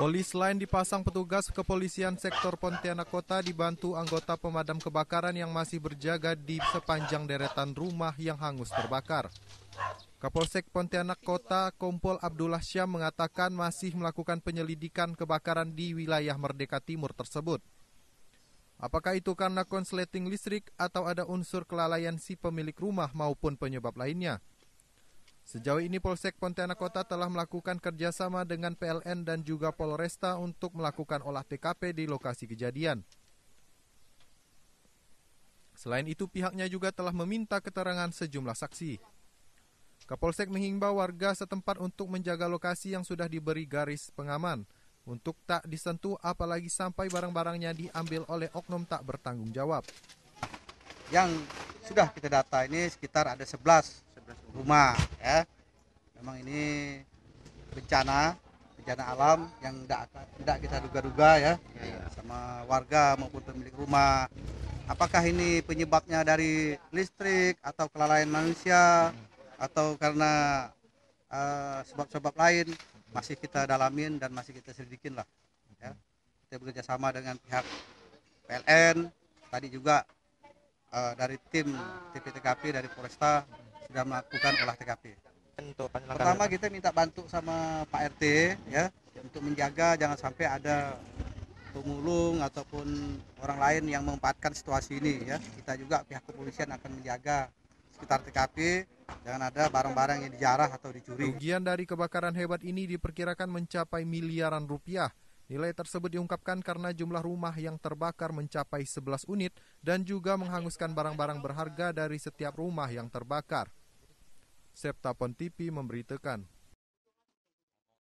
Polis lain dipasang petugas kepolisian sektor Pontianak Kota dibantu anggota pemadam kebakaran yang masih berjaga di sepanjang deretan rumah yang hangus terbakar. Kapolsek Pontianak Kota Kompol Abdullah Syam mengatakan masih melakukan penyelidikan kebakaran di wilayah Merdeka Timur tersebut. Apakah itu karena konsleting listrik atau ada unsur kelalaian si pemilik rumah maupun penyebab lainnya? Sejauh ini Polsek Pontianak Kota telah melakukan kerjasama dengan PLN dan juga Polresta untuk melakukan olah TKP di lokasi kejadian. Selain itu pihaknya juga telah meminta keterangan sejumlah saksi. Kapolsek menghimbau warga setempat untuk menjaga lokasi yang sudah diberi garis pengaman untuk tak disentuh apalagi sampai barang-barangnya diambil oleh oknum tak bertanggung jawab. Yang sudah kita data ini sekitar ada 11 rumah ya. Memang ini bencana bencana alam yang tidak tidak kita duga-duga ya. Sama warga maupun pemilik rumah. Apakah ini penyebabnya dari listrik atau kelalaian manusia atau karena sebab-sebab uh, lain? Masih kita dalamin dan masih kita selidikin lah ya. Kita bekerja sama dengan pihak PLN tadi juga uh, dari tim TPTKP dari Polresta sudah melakukan olah TKP. Pertama kita minta bantu sama Pak RT ya untuk menjaga jangan sampai ada pemulung ataupun orang lain yang memanfaatkan situasi ini ya. Kita juga pihak kepolisian akan menjaga sekitar TKP jangan ada barang-barang yang dijarah atau dicuri. Kerugian dari kebakaran hebat ini diperkirakan mencapai miliaran rupiah. Nilai tersebut diungkapkan karena jumlah rumah yang terbakar mencapai 11 unit dan juga menghanguskan barang-barang berharga dari setiap rumah yang terbakar. Septa Pontipi memberitakan.